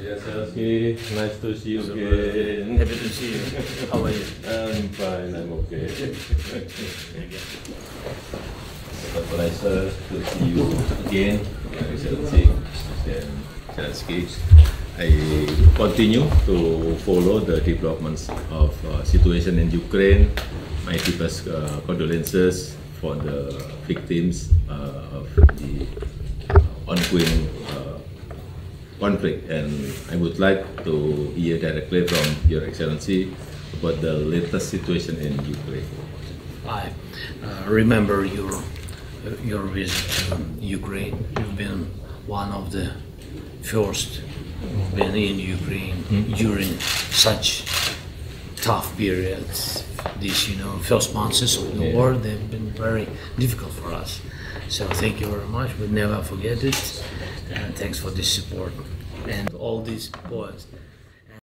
Yes, okay. Nice to see you again. Happy to see you. How are you? I'm fine, I'm okay. It's a pleasure to see you again, Your Excellency, Zelensky. I continue to follow the developments of uh, situation in Ukraine. My deepest uh, condolences for the victims uh, of the ongoing conflict, and I would like to hear directly from Your Excellency about the latest situation in Ukraine. I uh, remember your your visit to Ukraine. You've been one of the first been in Ukraine during such tough periods. These, you know, first months of the Yeah. war, they've been very difficult for us. So thank you very much. We'll never forget it. And thanks for this support. And all these boys